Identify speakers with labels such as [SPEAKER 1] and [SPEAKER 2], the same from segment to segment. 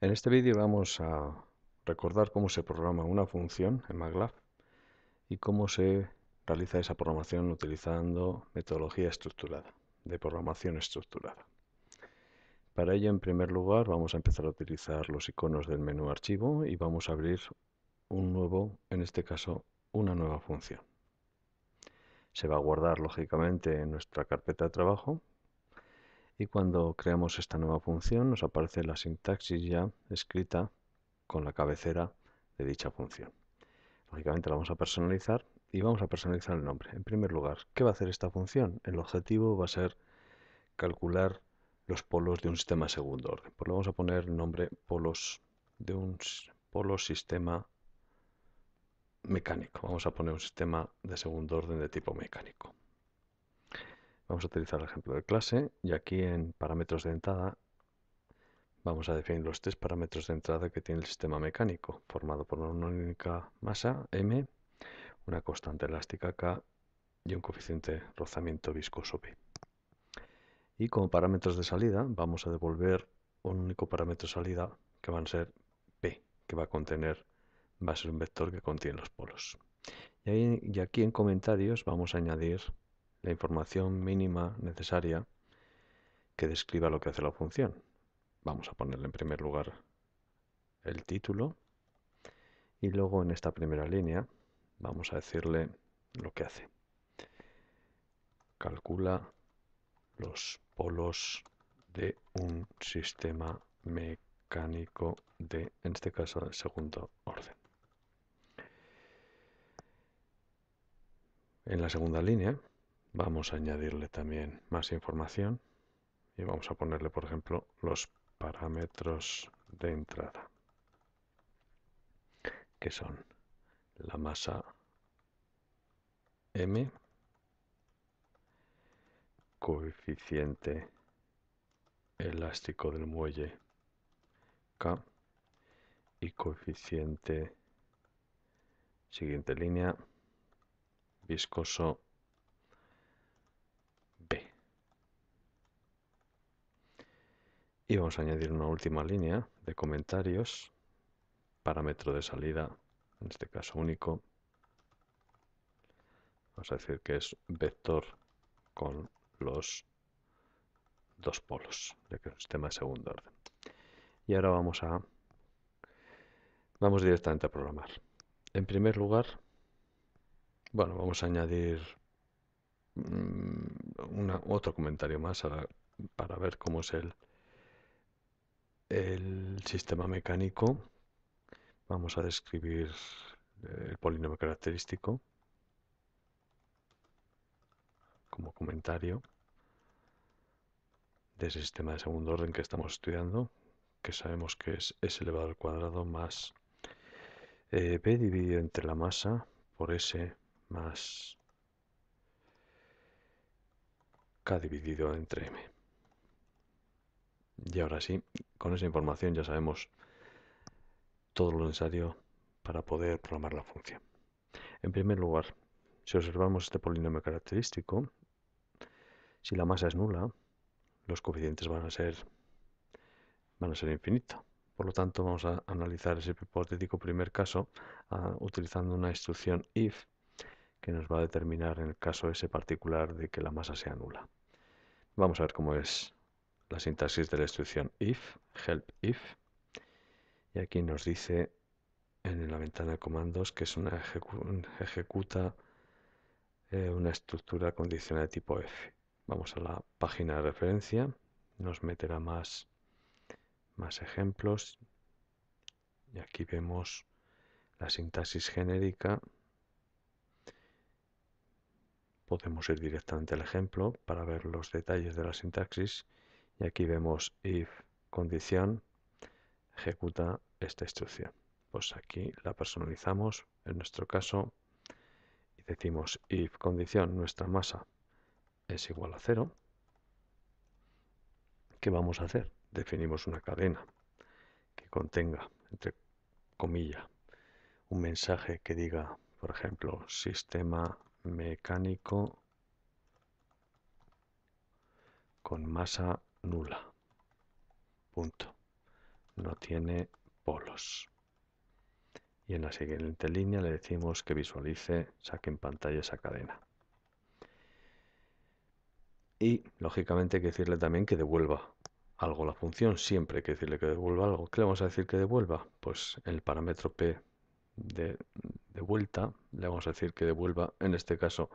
[SPEAKER 1] En este vídeo vamos a recordar cómo se programa una función en MATLAB y cómo se realiza esa programación utilizando metodología estructurada, de programación estructurada. Para ello, en primer lugar, vamos a empezar a utilizar los iconos del menú archivo y vamos a abrir un nuevo, en este caso, una nueva función. Se va a guardar, lógicamente, en nuestra carpeta de trabajo y cuando creamos esta nueva función nos aparece la sintaxis ya escrita con la cabecera de dicha función. Lógicamente la vamos a personalizar y vamos a personalizar el nombre. En primer lugar, ¿qué va a hacer esta función? El objetivo va a ser calcular los polos de un sistema de segundo orden. Pues le vamos a poner nombre polos de un polo sistema mecánico. Vamos a poner un sistema de segundo orden de tipo mecánico. Vamos a utilizar el ejemplo de clase y aquí en parámetros de entrada vamos a definir los tres parámetros de entrada que tiene el sistema mecánico, formado por una única masa m, una constante elástica k y un coeficiente rozamiento viscoso b. Y como parámetros de salida vamos a devolver un único parámetro de salida que van a ser p, que va a contener, va a ser un vector que contiene los polos. Y, y aquí en comentarios vamos a añadir la información mínima necesaria que describa lo que hace la función. Vamos a ponerle en primer lugar el título y luego en esta primera línea vamos a decirle lo que hace. Calcula los polos de un sistema mecánico de, en este caso, de segundo orden. En la segunda línea Vamos a añadirle también más información y vamos a ponerle, por ejemplo, los parámetros de entrada, que son la masa m, coeficiente elástico del muelle k y coeficiente siguiente línea viscoso Y vamos a añadir una última línea de comentarios, parámetro de salida, en este caso único. Vamos a decir que es vector con los dos polos de sistema de segundo orden. Y ahora vamos a vamos directamente a programar. En primer lugar, bueno, vamos a añadir mm, otro comentario más para ver cómo es el, el sistema mecánico, vamos a describir eh, el polinomio característico como comentario de ese sistema de segundo orden que estamos estudiando, que sabemos que es s elevado al cuadrado más eh, b dividido entre la masa por s más k dividido entre m. Y ahora sí, con esa información ya sabemos todo lo necesario para poder programar la función. En primer lugar, si observamos este polinomio característico, si la masa es nula, los coeficientes van a ser van a ser infinitos. Por lo tanto, vamos a analizar ese hipotético primer caso ah, utilizando una instrucción if que nos va a determinar en el caso ese particular de que la masa sea nula. Vamos a ver cómo es la sintaxis de la instrucción if, help if, y aquí nos dice en la ventana de comandos que es una ejecuta eh, una estructura condicional de tipo F. Vamos a la página de referencia, nos meterá más, más ejemplos y aquí vemos la sintaxis genérica. Podemos ir directamente al ejemplo para ver los detalles de la sintaxis y aquí vemos if condición ejecuta esta instrucción. Pues aquí la personalizamos en nuestro caso y decimos if condición nuestra masa es igual a cero. ¿Qué vamos a hacer? Definimos una cadena que contenga, entre comillas, un mensaje que diga, por ejemplo, sistema mecánico con masa nula. Punto. no tiene polos. Y en la siguiente línea le decimos que visualice, saque en pantalla esa cadena. Y lógicamente hay que decirle también que devuelva algo la función. Siempre hay que decirle que devuelva algo. ¿Qué le vamos a decir que devuelva? Pues el parámetro p de, de vuelta le vamos a decir que devuelva. En este caso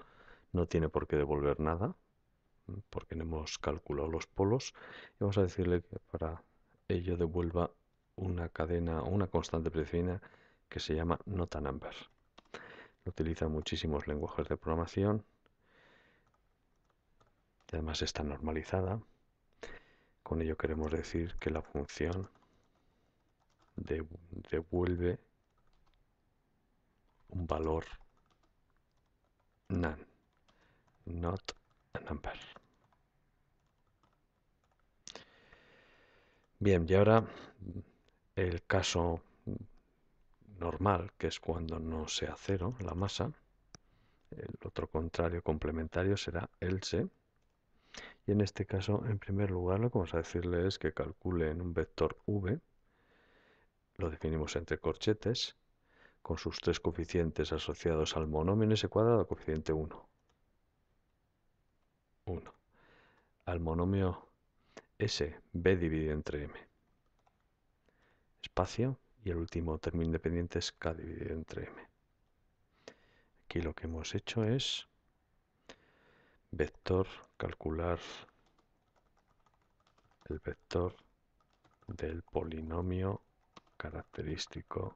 [SPEAKER 1] no tiene por qué devolver nada porque no hemos calculado los polos. Y vamos a decirle que para ello devuelva una cadena o una constante predefinida que se llama nota number. Lo utilizan muchísimos lenguajes de programación además está normalizada. Con ello queremos decir que la función devuelve un valor none, not a number. Bien, y ahora el caso normal, que es cuando no sea cero la masa. El otro contrario complementario será else. Y en este caso, en primer lugar, lo que vamos a decirle es que calcule en un vector v, lo definimos entre corchetes, con sus tres coeficientes asociados al monomio en ese cuadrado, coeficiente 1. 1. Al monomio S, B dividido entre M. Espacio y el último término independiente es K dividido entre M. Aquí lo que hemos hecho es vector, calcular el vector del polinomio característico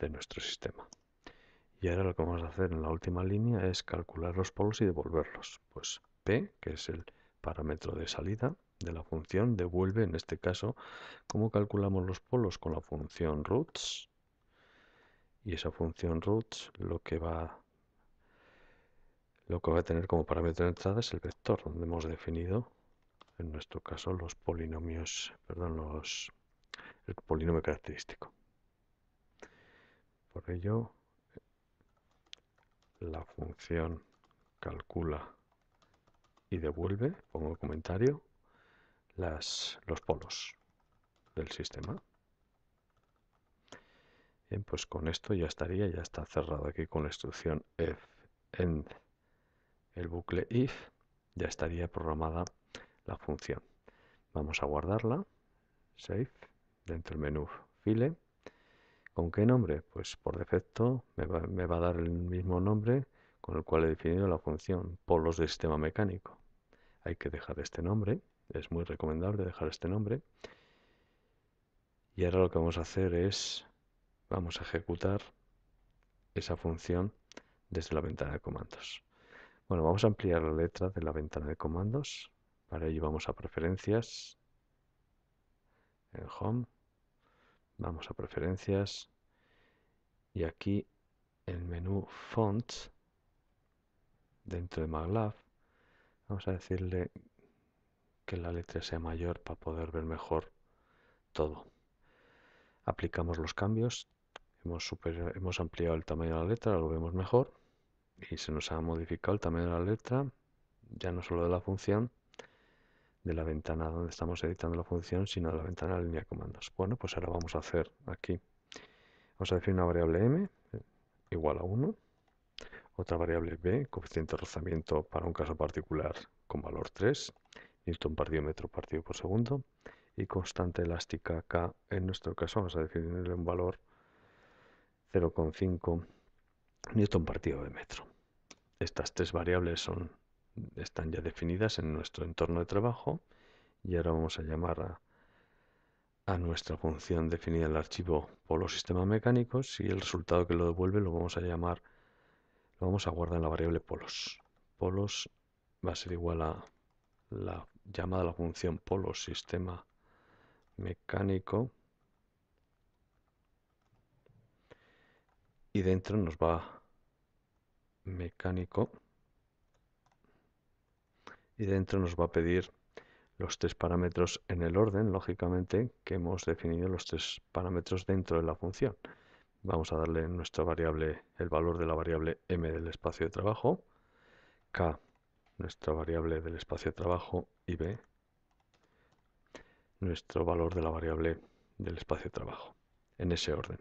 [SPEAKER 1] de nuestro sistema. Y ahora lo que vamos a hacer en la última línea es calcular los polos y devolverlos. Pues P, que es el parámetro de salida de la función, devuelve, en este caso, ¿cómo calculamos los polos? Con la función roots. Y esa función roots lo que va lo que va a tener como parámetro de entrada es el vector, donde hemos definido, en nuestro caso, los polinomios, perdón, los, el polinomio característico. Por ello, la función calcula y devuelve, pongo el comentario, las, los polos del sistema. Bien, pues con esto ya estaría, ya está cerrado aquí con la instrucción if end el bucle if, ya estaría programada la función. Vamos a guardarla, save, dentro del menú file. ¿Con qué nombre? Pues por defecto me va, a dar el mismo nombre con el cual he definido la función polos de sistema mecánico. Hay que dejar este nombre, es muy recomendable dejar este nombre. Y ahora lo que vamos a hacer es, vamos a ejecutar esa función desde la ventana de comandos. Bueno, vamos a ampliar la letra de la ventana de comandos. Para ello vamos a preferencias. En Home. Vamos a preferencias. Y aquí el menú Font. Dentro de MATLAB. Vamos a decirle que la letra sea mayor para poder ver mejor todo. Aplicamos los cambios. Hemos, ampliado el tamaño de la letra, lo vemos mejor y se nos ha modificado el tamaño de la letra, ya no solo de la función, de la ventana donde estamos editando la función, sino de la ventana de la línea de comandos. Bueno, pues ahora vamos a hacer aquí, vamos a definir una variable m igual a 1, otra variable b, coeficiente de rozamiento para un caso particular con valor 3, newton partido metro partido por segundo, y constante elástica k, en nuestro caso vamos a definirle un valor 0,5 newton partido de metro. Estas tres variables son, están ya definidas en nuestro entorno de trabajo y ahora vamos a llamar a, nuestra función definida en el archivo polo sistema mecánicos y el resultado que lo devuelve lo vamos a llamar, vamos a guardar en la variable polos. Polos va a ser igual a la llamada a la función polo sistema mecánico y dentro nos va mecánico y dentro nos va a pedir los tres parámetros en el orden, lógicamente, que hemos definido los tres parámetros dentro de la función. Vamos a darle nuestra variable, el valor de la variable m del espacio de trabajo, k, nuestra variable del espacio de trabajo, y b, nuestro valor de la variable del espacio de trabajo, en ese orden.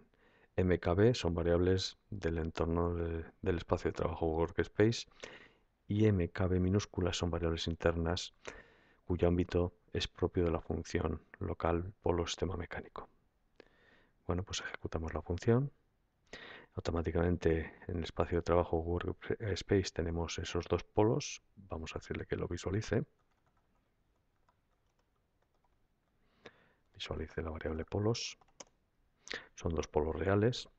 [SPEAKER 1] MKB son variables del entorno del espacio de trabajo Workspace y MKB minúsculas son variables internas cuyo ámbito es propio de la función local polo sistema mecánico. Bueno, pues ejecutamos la función. Automáticamente en el espacio de trabajo Workspace tenemos esos dos polos. Vamos a decirle que lo visualice. Visualice la variable polos. Son dos polos reales.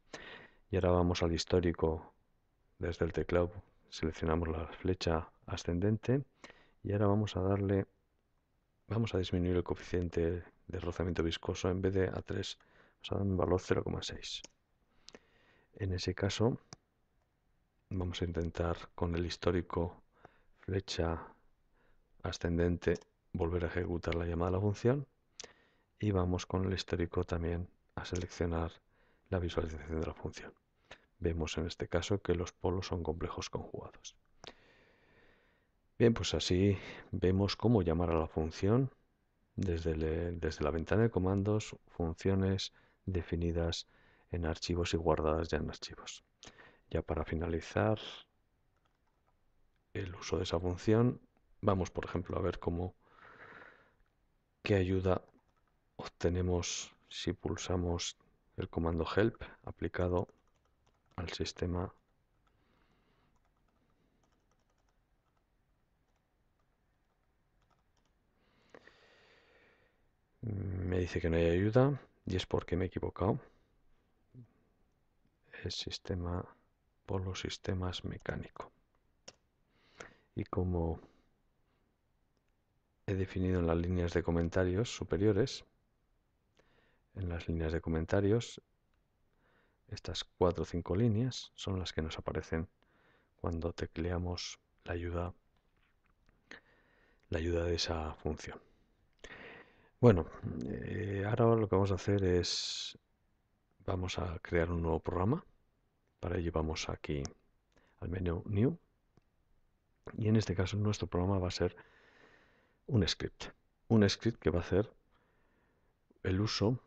[SPEAKER 1] Y ahora vamos al histórico desde el teclado. Seleccionamos la flecha ascendente y ahora vamos a darle, vamos a disminuir el coeficiente de rozamiento viscoso en vez de a 3, dar un valor 0,6. En ese caso, vamos a intentar con el histórico flecha ascendente volver a ejecutar la llamada a la función y vamos con el histórico también a seleccionar la visualización de la función. Vemos en este caso que los polos son complejos conjugados. Bien, pues así vemos cómo llamar a la función desde, desde la ventana de comandos, funciones definidas en archivos y guardadas ya en archivos. Ya para finalizar el uso de esa función, vamos por ejemplo a ver cómo qué ayuda obtenemos si pulsamos el comando help aplicado al sistema me dice que no hay ayuda y es porque me he equivocado el sistema los sistemas mecánico y como he definido en las líneas de comentarios superiores en las líneas de comentarios estas cuatro o cinco líneas son las que nos aparecen cuando tecleamos la ayuda, la ayuda de esa función. Bueno, eh, ahora lo que vamos a hacer es, vamos a crear un nuevo programa. Para ello vamos aquí al menú New. Y en este caso nuestro programa va a ser un script. Un script que va a hacer el uso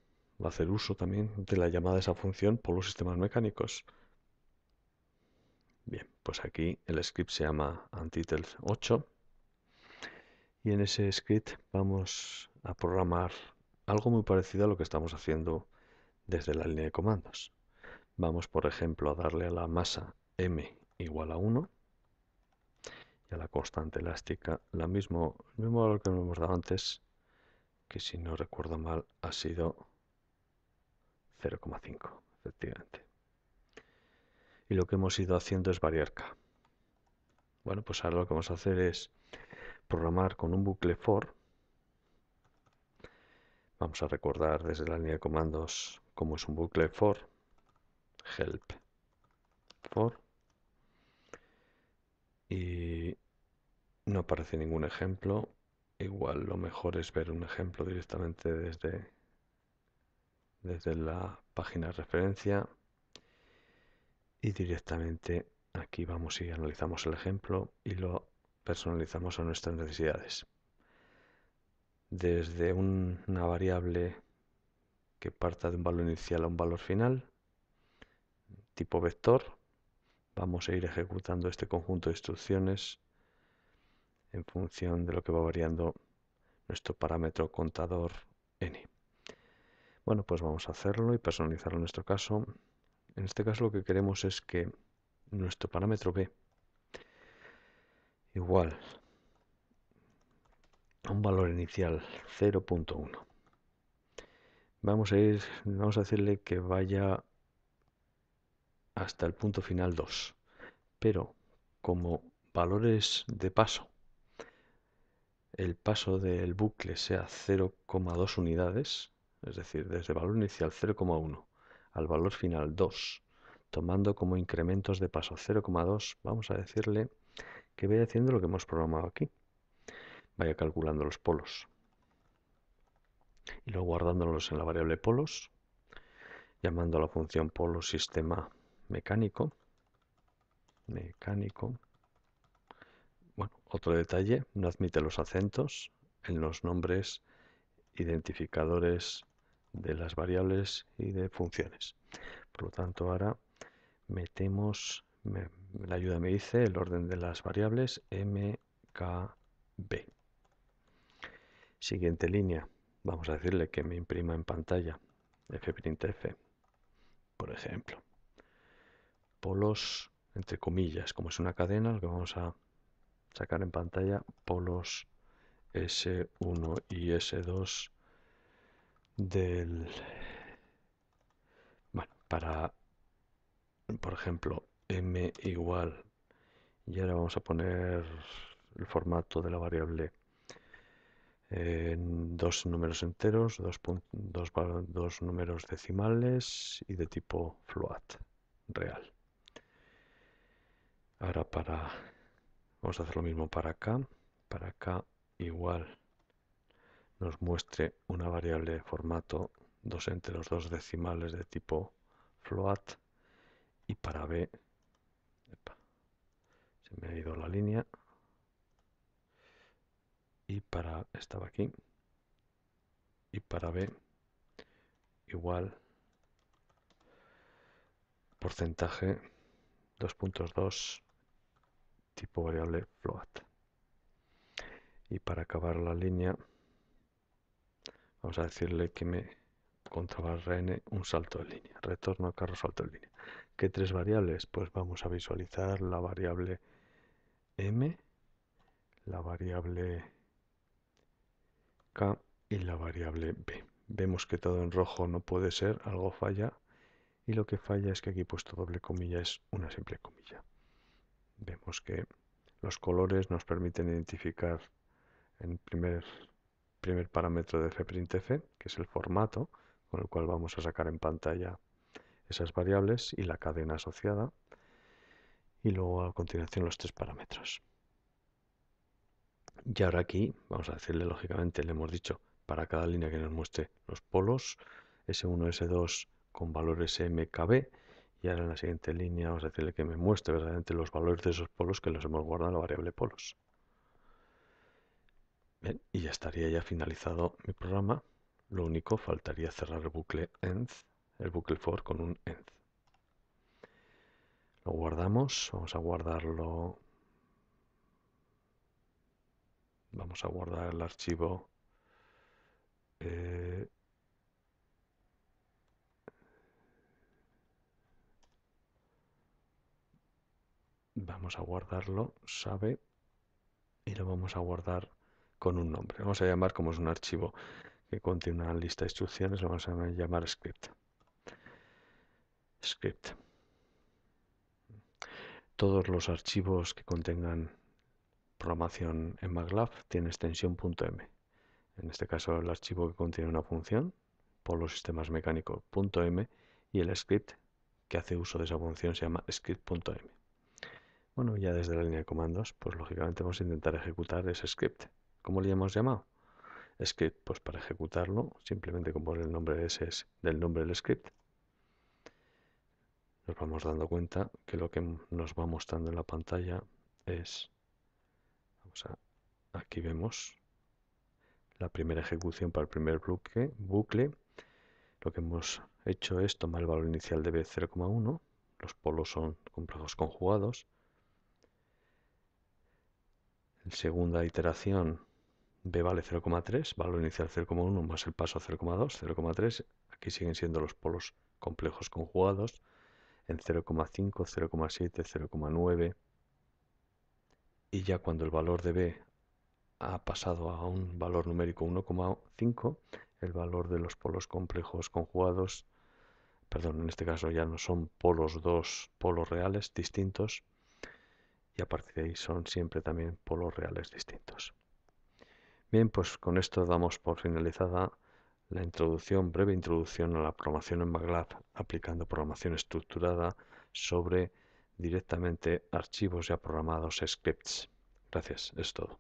[SPEAKER 1] va a hacer uso también de la llamada de esa función por los sistemas mecánicos. Bien, pues aquí el script se llama Untitled 8 y en ese script vamos a programar algo muy parecido a lo que estamos haciendo desde la línea de comandos. Vamos, por ejemplo, a darle a la masa m igual a 1 y a la constante elástica la mismo, el mismo valor que nos hemos dado antes, que si no recuerdo mal ha sido 0,5, efectivamente. Y lo que hemos ido haciendo es variar k. Bueno, pues ahora lo que vamos a hacer es programar con un bucle for. Vamos a recordar desde la línea de comandos cómo es un bucle for. Help for. Y no aparece ningún ejemplo. Igual lo mejor es ver un ejemplo directamente desde desde la página de referencia y directamente aquí vamos y analizamos el ejemplo y lo personalizamos a nuestras necesidades. Desde una variable que parta de un valor inicial a un valor final, tipo vector, vamos a ir ejecutando este conjunto de instrucciones en función de lo que va variando nuestro parámetro contador n. Bueno, pues vamos a hacerlo y personalizarlo en nuestro caso. En este caso lo que queremos es que nuestro parámetro b igual valor inicial 0.1. Vamos a ir, vamos a decirle que vaya hasta el punto final 2. Pero como valores de paso, el paso del bucle sea 0,2 unidades, es decir, desde valor inicial 0,1 al valor final 2, tomando como incrementos de paso 0,2, vamos a decirle que vaya haciendo lo que hemos programado aquí. Vaya calculando los polos. Y luego guardándolos en la variable polos, llamando a la función polo sistema mecánico. Mecánico. Bueno, otro detalle, no admite los acentos en los nombres identificadores de las variables y de funciones. Por lo tanto, ahora metemos, la ayuda me dice el orden de las variables mkb. Siguiente línea, vamos a decirle que me imprima en pantalla fprintf, por ejemplo. Polos, entre comillas, como es una cadena, lo que vamos a sacar en pantalla, polos S1 y S2 del... Bueno, para, por ejemplo, m igual, y ahora vamos a poner el formato de la variable dos números enteros, dos, dos, dos números decimales y de tipo float real. Ahora para, vamos a hacer lo mismo para acá, para acá igual nos muestre una variable de formato dos enteros, dos decimales de tipo float y para b se me ha ido la línea y para estaba aquí y para b igual porcentaje 2.2 tipo variable float y para acabar la línea vamos a decirle que me contra barra n un salto de línea retorno a carro salto de línea ¿qué tres variables? pues vamos a visualizar la variable m la variable y la variable b vemos que todo en rojo no puede ser algo falla y lo que falla es que aquí puesto doble comilla es una simple comilla vemos que los colores nos permiten identificar en primer primer parámetro de fprintf, que es el formato con el cual vamos a sacar en pantalla esas variables y la cadena asociada. Y luego a continuación los tres parámetros. Y ahora aquí vamos a decirle, lógicamente, le hemos dicho para cada línea que nos muestre los polos, S1, S2 con valores MKB. Y ahora en la siguiente línea vamos a decirle que me muestre verdaderamente los valores de esos polos que los hemos guardado en la variable polos y ya estaría ya finalizado mi programa. Lo único, faltaría cerrar el bucle end, el bucle for con un end. Lo guardamos, vamos a guardarlo. Vamos a guardar el archivo. Eh, vamos a guardarlo, sabe, y lo vamos a guardar con un nombre. Vamos a llamar, como es un archivo que contiene una lista de instrucciones, lo vamos a llamar script. Script. Todos los archivos que contengan programación en MATLAB tienen extensión .m. En este caso el archivo que contiene una función, por los sistemas mecánicos .m y el script que hace uso de esa función se llama script.m. Bueno, ya desde la línea de comandos, pues lógicamente vamos a intentar ejecutar ese script. ¿Cómo le hemos llamado? Script, pues para ejecutarlo, simplemente con poner el nombre del nombre del script, nos vamos dando cuenta que lo que nos va mostrando en la pantalla es, aquí vemos la primera ejecución para el primer bucle, bucle. Lo que hemos hecho es tomar el valor inicial de b 0,1, los polos son complejos conjugados. En segunda iteración b vale 0,3, valor inicial 0,1 más el paso 0,2, 0,3. Aquí siguen siendo los polos complejos conjugados en 0,5, 0,7, 0,9. Y ya cuando el valor de b ha pasado a un valor numérico 1,5, el valor de los polos complejos conjugados, perdón, en este caso ya no son polos dos polos reales distintos, y a partir de ahí son siempre también polos reales distintos. Bien, pues con esto damos por finalizada la introducción, breve introducción a la programación en MATLAB aplicando programación estructurada sobre directamente archivos ya programados scripts. Gracias, es todo.